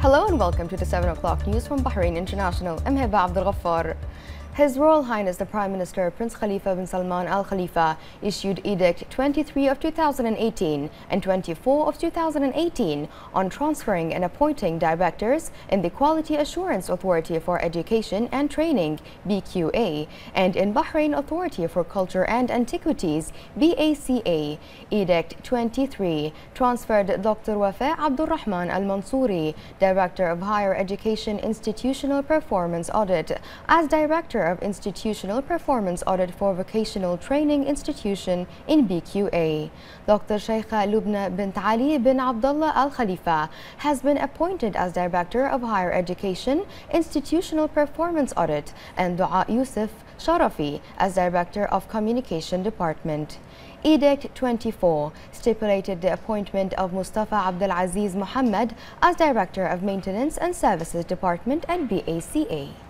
Hello and welcome to the 7 o'clock news from Bahrain International. I'm Heba Abdul Ghaffar. His Royal Highness the Prime Minister Prince Khalifa bin Salman Al Khalifa issued Edict 23 of 2018 and 24 of 2018 on transferring and appointing directors in the Quality Assurance Authority for Education and Training BQA and in Bahrain Authority for Culture and Antiquities BACA. Edict 23 transferred Dr. Wafa Abdul Rahman Al Mansouri, Director of Higher Education Institutional Performance Audit, as Director of Institutional Performance Audit for Vocational Training Institution in BQA. Dr. Sheikha Lubna bint Ali bin Abdullah Al Khalifa has been appointed as Director of Higher Education Institutional Performance Audit and Dua Yusuf Sharafi as Director of Communication Department. Edict 24 stipulated the appointment of Mustafa Abdul Aziz Muhammad as Director of Maintenance and Services Department at BACA.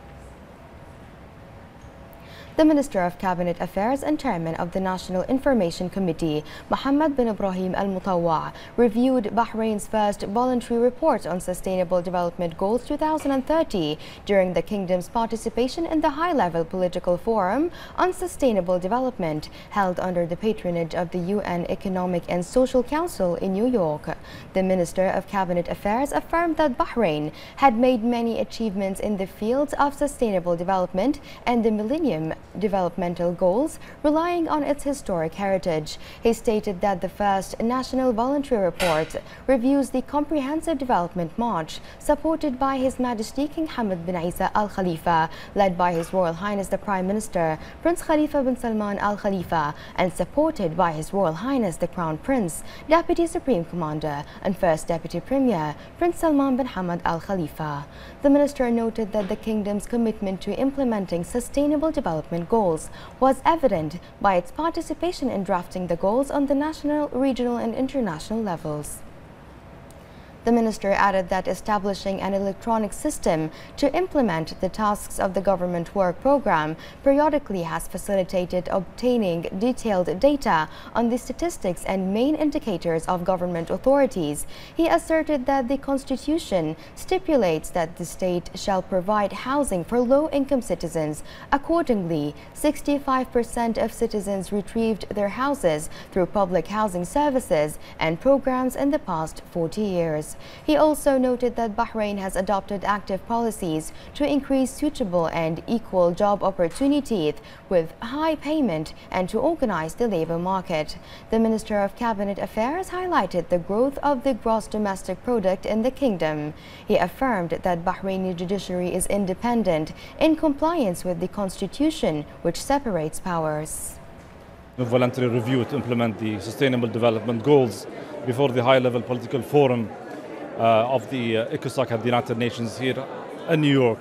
The Minister of Cabinet Affairs and Chairman of the National Information Committee, Mohammed bin Ibrahim Al Mutawwa, reviewed Bahrain's first voluntary report on Sustainable Development Goals 2030 during the kingdom's participation in the high-level political forum on sustainable development held under the patronage of the UN Economic and Social Council in New York. The Minister of Cabinet Affairs affirmed that Bahrain had made many achievements in the fields of sustainable development and the Millennium developmental goals, relying on its historic heritage. He stated that the first National Voluntary Report reviews the comprehensive development march supported by His Majesty King Hamad bin Isa Al Khalifa, led by His Royal Highness the Prime Minister Prince Khalifa bin Salman Al Khalifa, and supported by His Royal Highness the Crown Prince, Deputy Supreme Commander, and First Deputy Premier Prince Salman bin Hamad Al Khalifa. The minister noted that the kingdom's commitment to implementing sustainable development goals was evident by its participation in drafting the goals on the national, regional and international levels. The minister added that establishing an electronic system to implement the tasks of the government work program periodically has facilitated obtaining detailed data on the statistics and main indicators of government authorities. He asserted that the constitution stipulates that the state shall provide housing for low-income citizens. Accordingly, 65% of citizens retrieved their houses through public housing services and programs in the past 40 years. He also noted that Bahrain has adopted active policies to increase suitable and equal job opportunities with high payment and to organize the labor market. The Minister of Cabinet Affairs highlighted the growth of the gross domestic product in the kingdom. He affirmed that Bahraini judiciary is independent in compliance with the constitution, which separates powers. A voluntary review to implement the Sustainable Development Goals before the high-level political forum of the uh, ECOSOC at the United Nations here in New York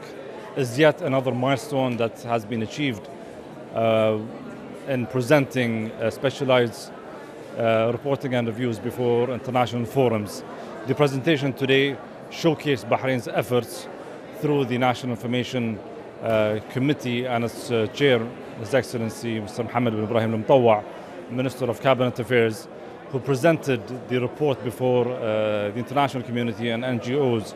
is yet another milestone that has been achieved uh, in presenting specialized reporting and reviews before international forums. The presentation today showcased Bahrain's efforts through the National Information uh, Committee and its uh, chair, His Excellency Mr. Mohammed bin Ibrahim Al Minister of Cabinet Affairs, who presented the report before uh, the international community and NGOs,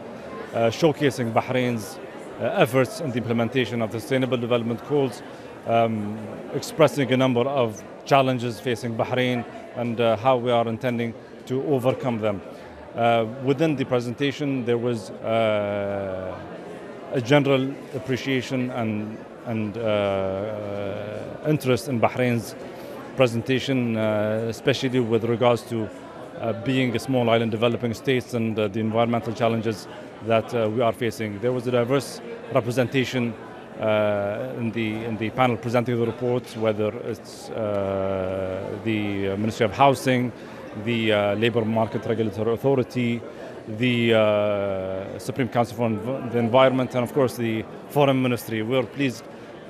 uh, showcasing Bahrain's uh, efforts in the implementation of the Sustainable Development Goals, um, expressing a number of challenges facing Bahrain and uh, how we are intending to overcome them. Uh, within the presentation, there was uh, a general appreciation and, and interest in Bahrain's presentation, uh, especially with regards to uh, being a small island developing states and uh, the environmental challenges that we are facing. There was a diverse representation uh, in the in the panel presenting the report, whether it's uh, the Ministry of Housing, the uh, Labour Market Regulatory Authority, the Supreme Council for the Environment, and of course the Foreign Ministry. We are pleased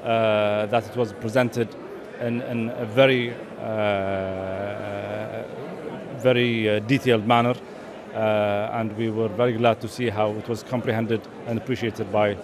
that it was presented in, in a very, uh, very uh, detailed manner. Uh, and we were very glad to see how it was comprehended and appreciated by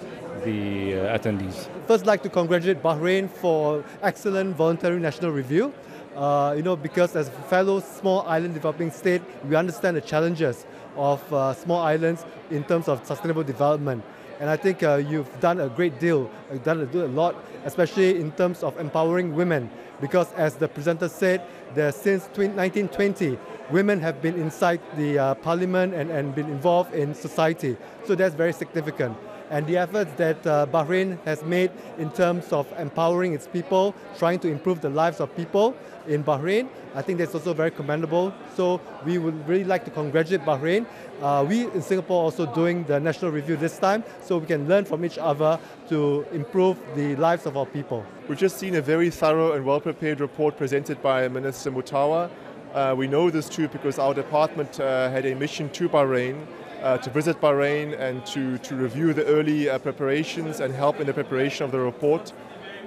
the uh, attendees. First, I'd like to congratulate Bahrain for excellent voluntary national review. Uh, you know, because as a fellow small island developing state, we understand the challenges of uh, small islands in terms of sustainable development. And I think uh, you've done a great deal, you've done a, lot, especially in terms of empowering women. Because as the presenter said, there, since 1920, women have been inside the uh, parliament and, and been involved in society. So that's very significant and the efforts that uh, Bahrain has made in terms of empowering its people, trying to improve the lives of people in Bahrain, I think that's also very commendable. So we would really like to congratulate Bahrain. Uh, we in Singapore also doing the national review this time, so we can learn from each other to improve the lives of our people. We've just seen a very thorough and well-prepared report presented by Minister Mutawa. Uh, we know this too because our department uh, had a mission to Bahrain uh, to visit Bahrain and to, to review the early uh, preparations and help in the preparation of the report.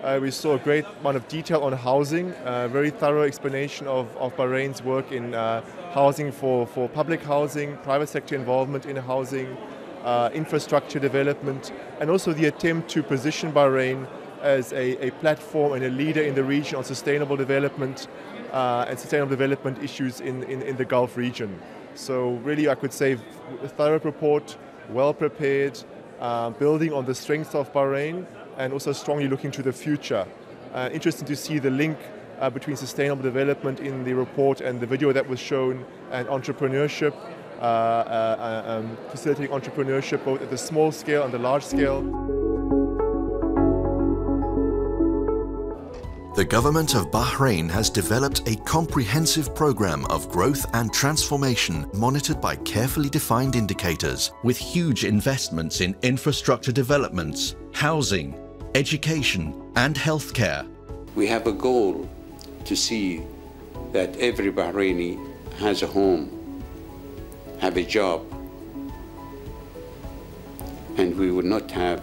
Uh, we saw a great amount of detail on housing, a very thorough explanation of, of Bahrain's work in uh, housing for, for public housing, private sector involvement in housing, uh, infrastructure development, and also the attempt to position Bahrain as a, a platform and a leader in the region on sustainable development uh, and sustainable development issues in, in, in the Gulf region. So really I could say a thorough report, well prepared, uh, building on the strengths of Bahrain and also strongly looking to the future. Uh, interesting to see the link uh, between sustainable development in the report and the video that was shown and entrepreneurship, uh, uh, um, facilitating entrepreneurship both at the small scale and the large scale. The government of Bahrain has developed a comprehensive program of growth and transformation monitored by carefully defined indicators with huge investments in infrastructure developments, housing, education and healthcare. We have a goal to see that every Bahraini has a home, have a job, and we would not have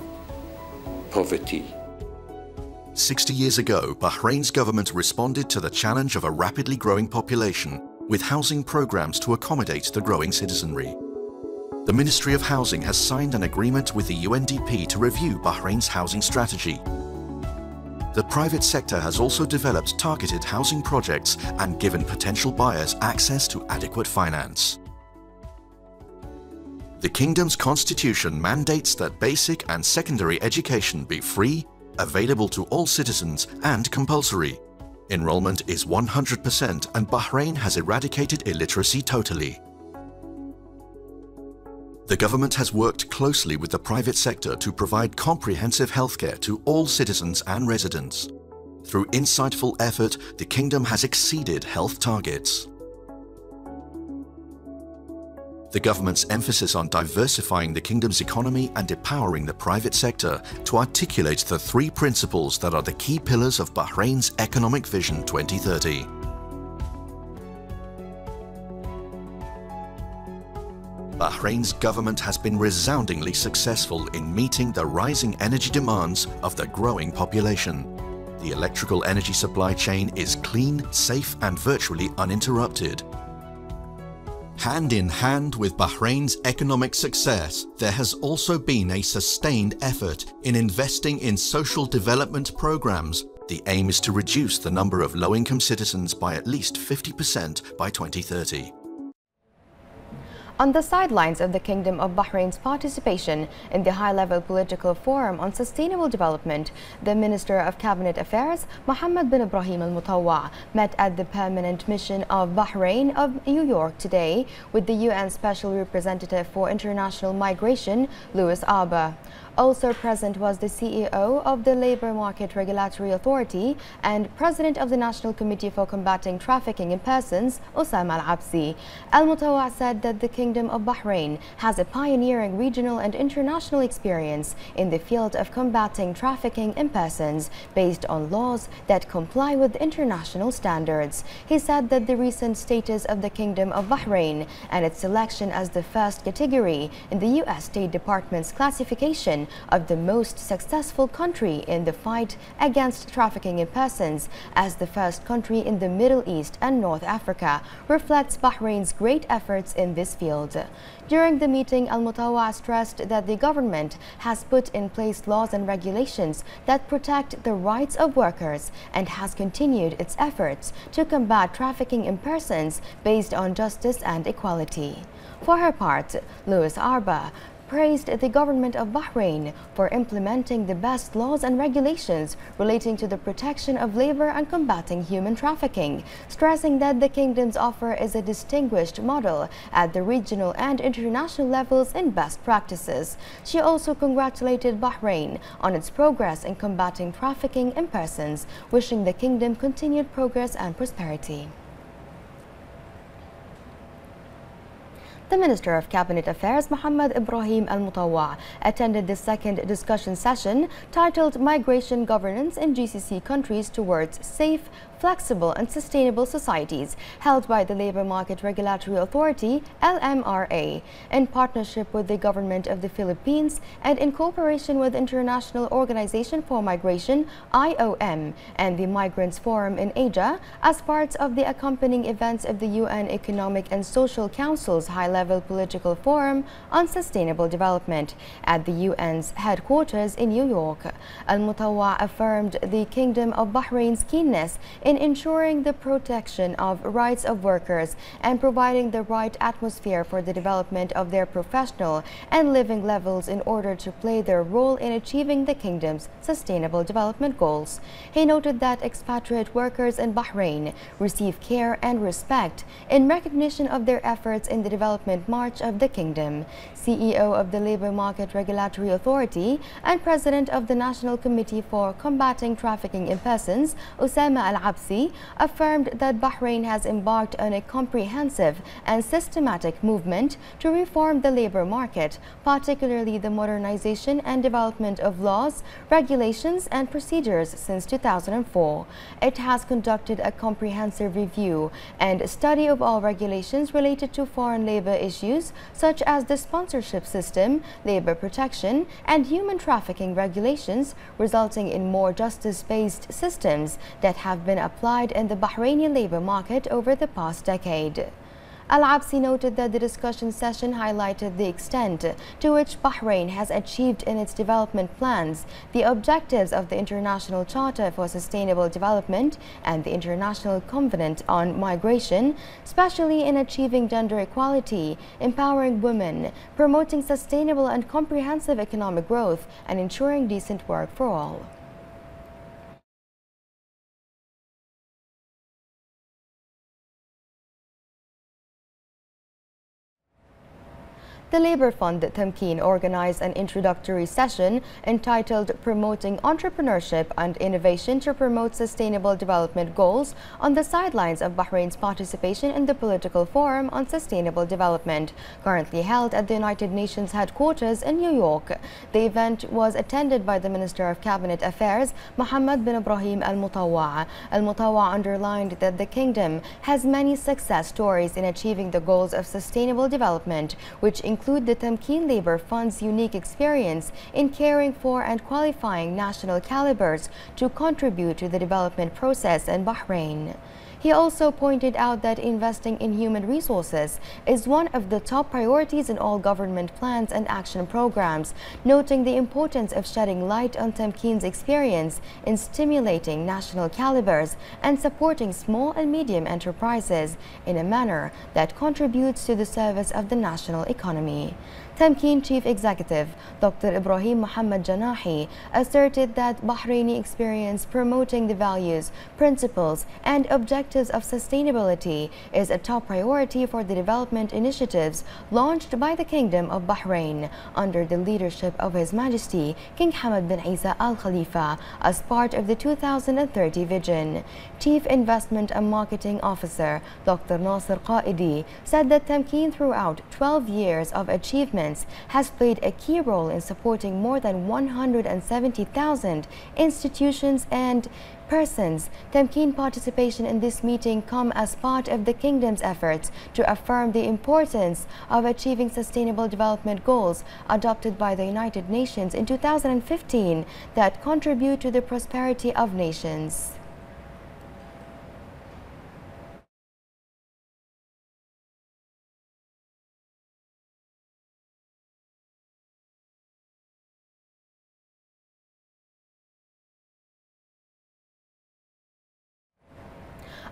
poverty. 60 years ago, Bahrain's government responded to the challenge of a rapidly growing population with housing programs to accommodate the growing citizenry. The Ministry of Housing has signed an agreement with the UNDP to review Bahrain's housing strategy. The private sector has also developed targeted housing projects and given potential buyers access to adequate finance. The kingdom's constitution mandates that basic and secondary education be free, available to all citizens and compulsory. Enrollment is 100% and Bahrain has eradicated illiteracy totally. The government has worked closely with the private sector to provide comprehensive healthcare to all citizens and residents. Through insightful effort, the kingdom has exceeded health targets. The government's emphasis on diversifying the kingdom's economy and empowering the private sector to articulate the three principles that are the key pillars of Bahrain's Economic Vision 2030. Bahrain's government has been resoundingly successful in meeting the rising energy demands of the growing population. The electrical energy supply chain is clean, safe and virtually uninterrupted. Hand in hand with Bahrain's economic success, there has also been a sustained effort in investing in social development programs. The aim is to reduce the number of low-income citizens by at least 50% by 2030. On the sidelines of the Kingdom of Bahrain's participation in the high-level political forum on sustainable development, the Minister of Cabinet Affairs, Mohammed bin Ibrahim al-Mutawwa, met at the permanent mission of Bahrain of New York today with the UN Special Representative for International Migration, Louise Arbour. Also present was the CEO of the Labour Market Regulatory Authority and President of the National Committee for Combating Trafficking in Persons, Osama Al-Absi. Al-Mutawwa said that the Kingdom of Bahrain has a pioneering regional and international experience in the field of combating trafficking in persons based on laws that comply with international standards. He said that the recent status of the Kingdom of Bahrain and its selection as the first category in the U.S. State Department's classification of the most successful country in the fight against trafficking in persons as the first country in the Middle East and North Africa reflects Bahrain's great efforts in this field. During the meeting, Al Mutawa stressed that the government has put in place laws and regulations that protect the rights of workers and has continued its efforts to combat trafficking in persons based on justice and equality. For her part, Louise Arbour praised the government of Bahrain for implementing the best laws and regulations relating to the protection of labor and combating human trafficking, stressing that the kingdom's offer is a distinguished model at the regional and international levels in best practices. She also congratulated Bahrain on its progress in combating trafficking in persons, wishing the kingdom continued progress and prosperity. The Minister of Cabinet Affairs, Mohammed Ibrahim Al Mutawa, attended the second discussion session titled Migration Governance in GCC Countries Towards Safe, Flexible and Sustainable Societies, held by the Labour Market Regulatory Authority, LMRA, in partnership with the Government of the Philippines and in cooperation with International Organization for Migration, IOM, and the Migrants Forum in Asia, as parts of the accompanying events of the UN Economic and Social Council's high-level political forum on sustainable development at the UN's headquarters in New York. Al-Mutawa affirmed the Kingdom of Bahrain's keenness in ensuring the protection of rights of workers and providing the right atmosphere for the development of their professional and living levels in order to play their role in achieving the kingdom's sustainable development goals. He noted that expatriate workers in Bahrain receive care and respect in recognition of their efforts in the development march of the kingdom. CEO of the Labor Market Regulatory Authority and President of the National Committee for Combating Trafficking in Persons, Osama Al-Absi, affirmed that Bahrain has embarked on a comprehensive and systematic movement to reform the labor market, particularly the modernization and development of laws, regulations and procedures since 2004. It has conducted a comprehensive review and study of all regulations related to foreign labor issues such as the sponsorship system, labor protection and human trafficking regulations, resulting in more justice-based systems that have been applied in the Bahraini labor market over the past decade. Al-Absi noted that the discussion session highlighted the extent to which Bahrain has achieved in its development plans, the objectives of the International Charter for Sustainable Development and the International Covenant on Migration, especially in achieving gender equality, empowering women, promoting sustainable and comprehensive economic growth, and ensuring decent work for all. The Labour Fund Tamkeen organized an introductory session entitled Promoting Entrepreneurship and Innovation to Promote Sustainable Development Goals on the sidelines of Bahrain's participation in the Political Forum on Sustainable Development, currently held at the United Nations headquarters in New York. The event was attended by the Minister of Cabinet Affairs, Mohammed bin Ibrahim Al Mutawa. Al Mutawa underlined that the kingdom has many success stories in achieving the goals of sustainable development, which include include the Tamkeen Labour Fund's unique experience in caring for and qualifying national calibers to contribute to the development process in Bahrain. He also pointed out that investing in human resources is one of the top priorities in all government plans and action programs, noting the importance of shedding light on Tamkeen's experience in stimulating national calibers and supporting small and medium enterprises in a manner that contributes to the service of the national economy. Tamkeen Chief Executive Dr. Ibrahim Muhammad Janahi asserted that Bahraini experience promoting the values, principles, and objectives of sustainability is a top priority for the development initiatives launched by the Kingdom of Bahrain under the leadership of His Majesty King Hamad bin Isa Al Khalifa as part of the 2030 vision. Chief Investment and Marketing Officer Dr. Nasser Qaidi said that Tamkeen throughout 12 years of achievement has played a key role in supporting more than 170,000 institutions and persons. Tamkeen participation in this meeting come as part of the kingdom's efforts to affirm the importance of achieving sustainable development goals adopted by the United Nations in 2015 that contribute to the prosperity of nations.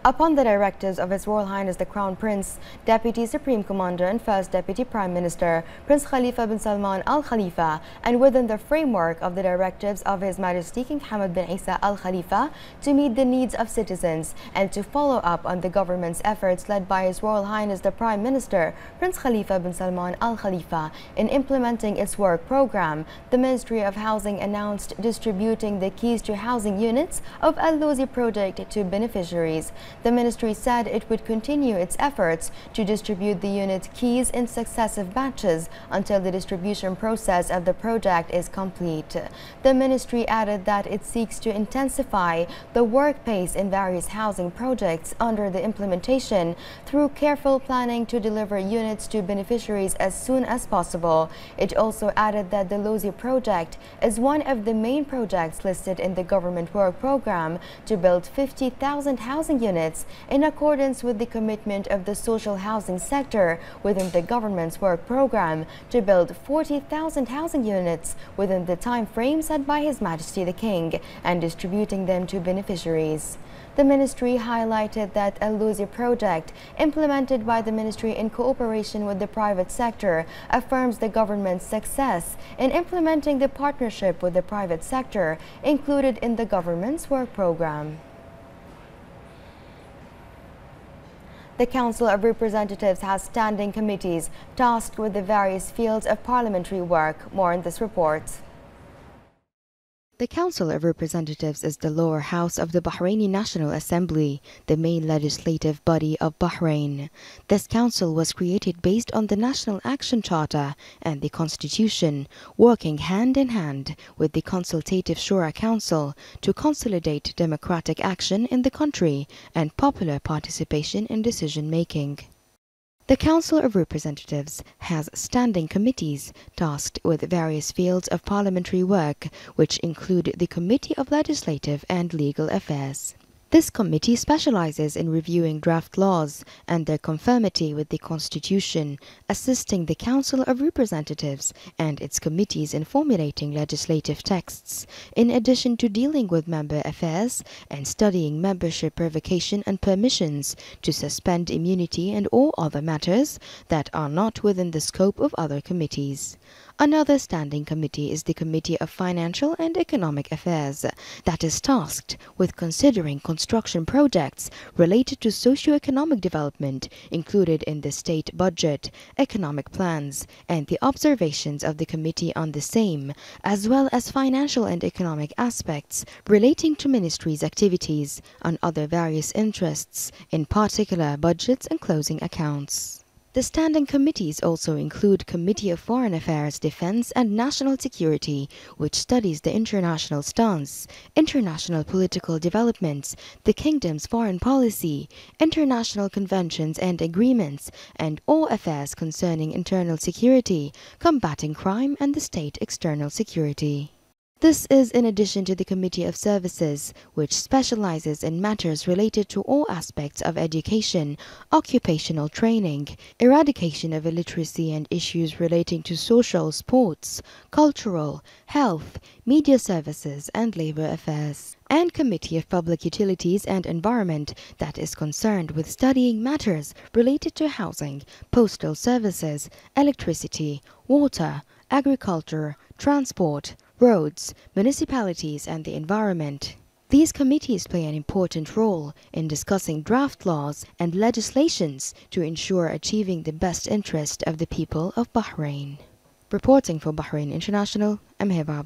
Upon the directives of His Royal Highness the Crown Prince, Deputy Supreme Commander and First Deputy Prime Minister Prince Khalifa bin Salman Al Khalifa, and within the framework of the directives of His Majesty King Hamad bin Isa Al Khalifa to meet the needs of citizens and to follow up on the government's efforts led by His Royal Highness the Prime Minister Prince Khalifa bin Salman Al Khalifa in implementing its work program, the Ministry of Housing announced distributing the keys to housing units of Al Lozi project to beneficiaries. The ministry said it would continue its efforts to distribute the unit keys in successive batches until the distribution process of the project is complete. The ministry added that it seeks to intensify the work pace in various housing projects under the implementation through careful planning to deliver units to beneficiaries as soon as possible. It also added that the Lozi project is one of the main projects listed in the government work program to build 50,000 housing units units in accordance with the commitment of the social housing sector within the government's work program to build 40,000 housing units within the time frame set by His Majesty the King and distributing them to beneficiaries. The ministry highlighted that a Lozi project, implemented by the ministry in cooperation with the private sector, affirms the government's success in implementing the partnership with the private sector included in the government's work program. The Council of Representatives has standing committees tasked with the various fields of parliamentary work. More in this report. The Council of Representatives is the lower house of the Bahraini National Assembly, the main legislative body of Bahrain. This council was created based on the National Action Charter and the Constitution, working hand in hand with the Consultative Shura Council to consolidate democratic action in the country and popular participation in decision making. The Council of Representatives has standing committees tasked with various fields of parliamentary work, which include the Committee of Legislative and Legal Affairs. This committee specializes in reviewing draft laws and their conformity with the Constitution, assisting the Council of Representatives and its committees in formulating legislative texts, in addition to dealing with member affairs and studying membership revocation and permissions to suspend immunity and all other matters that are not within the scope of other committees. Another standing committee is the Committee of Financial and Economic Affairs that is tasked with considering construction projects related to socio-economic development included in the state budget, economic plans, and the observations of the committee on the same, as well as financial and economic aspects relating to ministries' activities on other various interests, in particular budgets and closing accounts. The standing committees also include Committee of Foreign Affairs, Defense and National Security, which studies the international stance, international political developments, the kingdom's foreign policy, international conventions and agreements, and all affairs concerning internal security, combating crime and the state external security. This is in addition to the Committee of Services, which specializes in matters related to all aspects of education, occupational training, eradication of illiteracy and issues relating to social, sports, cultural, health, media services and labor affairs and Committee of Public Utilities and Environment that is concerned with studying matters related to housing, postal services, electricity, water, agriculture, transport, roads, municipalities and the environment. These committees play an important role in discussing draft laws and legislations to ensure achieving the best interest of the people of Bahrain. Reporting for Bahrain International, I'm Heba.